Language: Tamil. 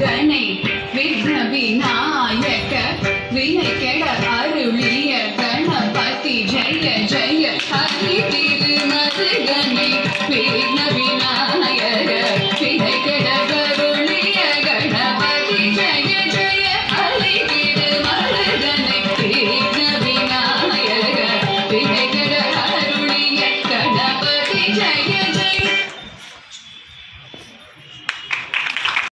விகனை விக்ன விநாயக வினை கெட அருளிய கணபதி ஜெய ஜெய ஹரி திரு மதுகனை விக்ன விநாயக வினை கெட கருளிய கணபதி ஜெய ஜெய ஹரி திரு மதுகனை விக்ன விநாயக வினை கெட அருளிய கணபதி ஜெய